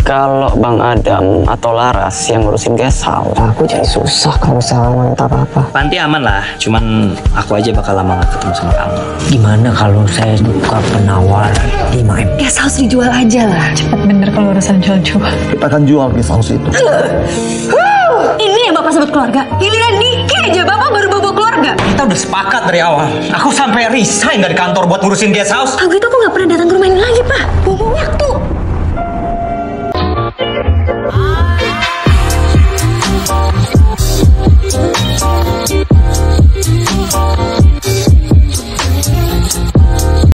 Kalau Bang Adam atau Laras yang ngurusin guest house, aku jadi susah kalau misalnya mau minta apa-apa. Panti aman lah, cuman aku aja bakal lama gak ketemu sama kamu. Gimana kalau saya buka penawar 5M? Guest house dijual aja lah. Cepet bener kalau urusan jual-jual. Kita akan jual house itu. Ini yang bapak sebut keluarga. Giliran dikit aja bapak baru bawa keluarga. Kita udah sepakat dari awal. Aku sampai resign dari kantor buat ngurusin guest house. Aku itu aku nggak Ah.